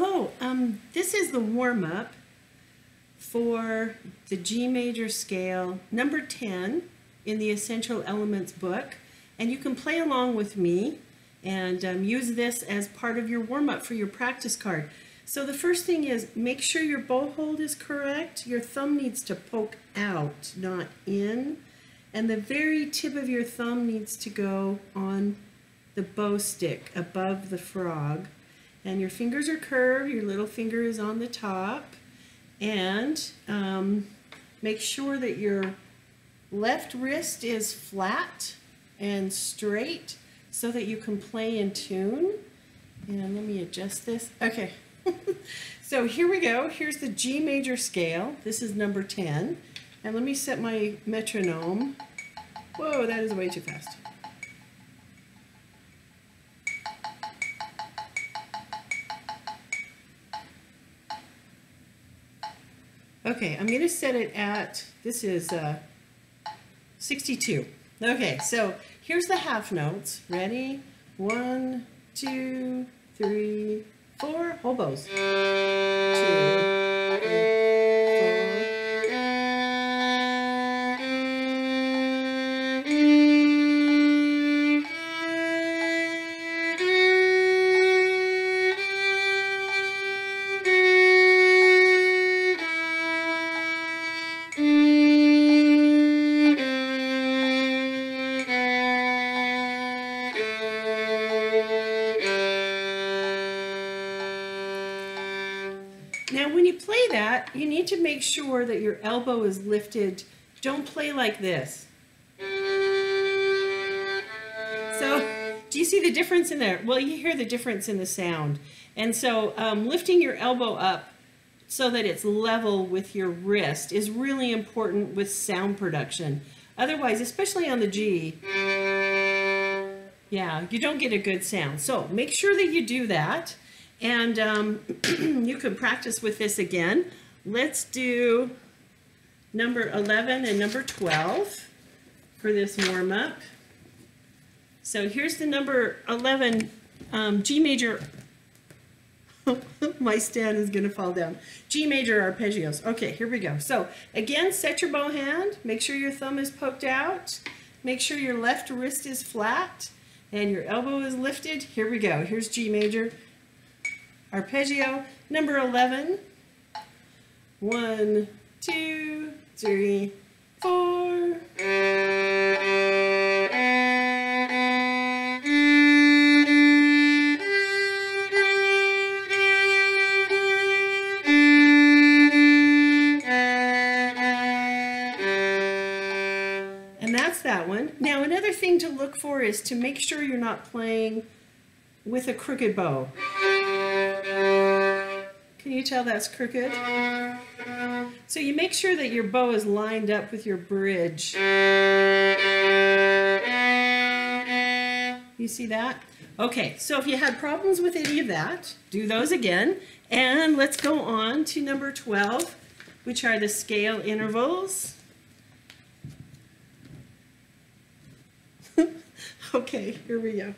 Hello, um, this is the warm-up for the G major scale, number 10 in the Essential Elements book. And you can play along with me and um, use this as part of your warm-up for your practice card. So the first thing is make sure your bow hold is correct. Your thumb needs to poke out, not in. And the very tip of your thumb needs to go on the bow stick above the frog. And your fingers are curved, your little finger is on the top. And um, make sure that your left wrist is flat and straight so that you can play in tune. And let me adjust this. Okay. so here we go. Here's the G major scale. This is number 10. And let me set my metronome. Whoa, that is way too fast. Okay, I'm going to set it at, this is uh, 62. Okay, so here's the half notes. Ready? One, two, three, four. Hobos. Two, Now when you play that, you need to make sure that your elbow is lifted. Don't play like this. So, do you see the difference in there? Well, you hear the difference in the sound. And so um, lifting your elbow up so that it's level with your wrist is really important with sound production. Otherwise, especially on the G, yeah, you don't get a good sound. So make sure that you do that. And um, you can practice with this again. Let's do number 11 and number 12 for this warm-up. So here's the number 11 um, G major. My stand is going to fall down. G major arpeggios. Okay, here we go. So again, set your bow hand. Make sure your thumb is poked out. Make sure your left wrist is flat and your elbow is lifted. Here we go. Here's G major arpeggio number 11. One, two, three, four. And that's that one. Now another thing to look for is to make sure you're not playing with a crooked bow. Can you tell that's crooked? So you make sure that your bow is lined up with your bridge. You see that? Okay, so if you had problems with any of that, do those again. And let's go on to number 12, which are the scale intervals. okay, here we go.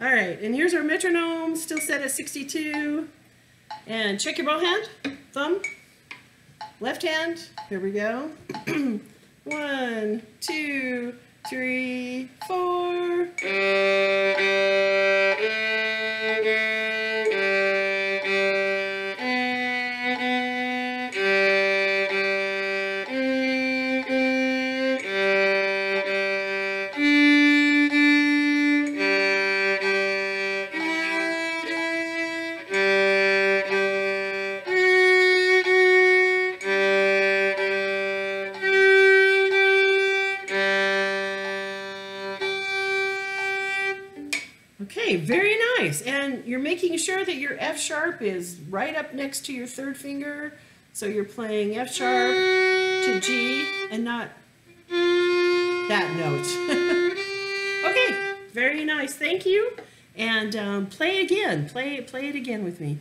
All right, and here's our metronome, still set at 62. And check your bow hand, thumb, left hand, here we go. One, two, three, Very nice. And you're making sure that your F sharp is right up next to your third finger. So you're playing F sharp to G and not that note. okay, very nice. Thank you. And um, play again. Play, play it again with me.